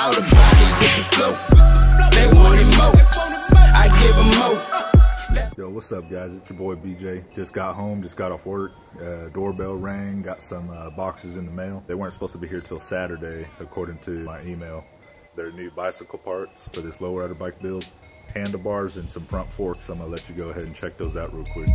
All the bodies hit the flow. They more. I give them more. Yo, what's up, guys? It's your boy BJ. Just got home, just got off work. Uh, doorbell rang, got some uh, boxes in the mail. They weren't supposed to be here till Saturday, according to my email. They're new bicycle parts for this low rider bike build, handlebars, and some front forks. I'm gonna let you go ahead and check those out real quick.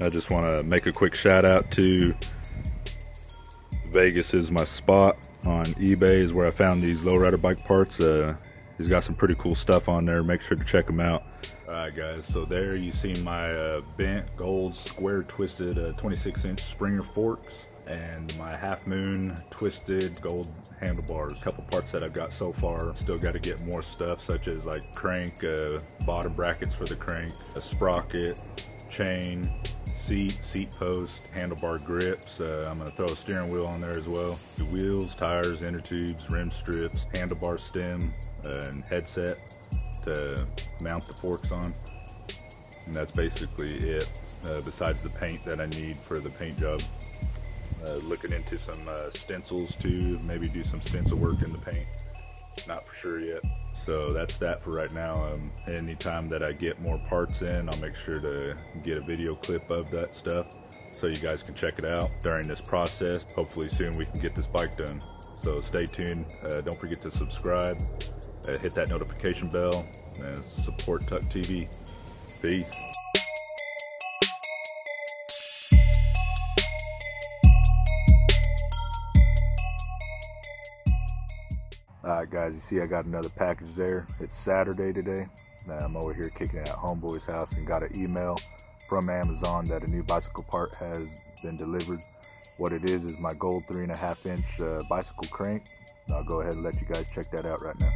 I just want to make a quick shout out to Vegas is my spot on eBay is where I found these lowrider bike parts. Uh, he's got some pretty cool stuff on there. Make sure to check him out. All right, guys. So there you see my uh, bent gold square twisted uh, 26 inch Springer forks and my half moon twisted gold handlebars. A couple parts that I've got so far. Still got to get more stuff such as like crank, uh, bottom brackets for the crank, a sprocket, chain, seat, seat post, handlebar grips. Uh, I'm gonna throw a steering wheel on there as well. The wheels, tires, inner tubes, rim strips, handlebar stem, uh, and headset to mount the forks on. And that's basically it, uh, besides the paint that I need for the paint job. Uh, looking into some uh, stencils too, maybe do some stencil work in the paint. Not for sure yet. So that's that for right now. Um, anytime that I get more parts in, I'll make sure to get a video clip of that stuff so you guys can check it out during this process. Hopefully soon we can get this bike done. So stay tuned. Uh, don't forget to subscribe, uh, hit that notification bell, and support Tucked TV. Peace. Alright guys, you see I got another package there. It's Saturday today. Now I'm over here kicking at Homeboy's house and got an email from Amazon that a new bicycle part has been delivered. What it is is my gold three and a half inch uh, bicycle crank. I'll go ahead and let you guys check that out right now.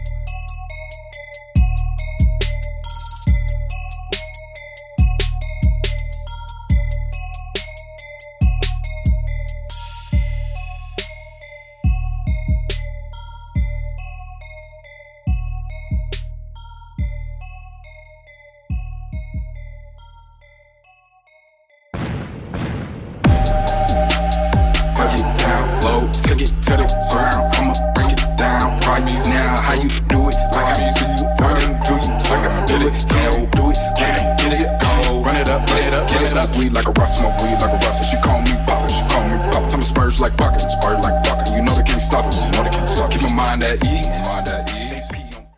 Smoke weed like a rust, smoke weed like a rust. She call me poppin'. she call me papa. Time to spurge like pockets, spurge like pocket. You know they can't stop us, you know they can't stop. us. Keep my mind at ease.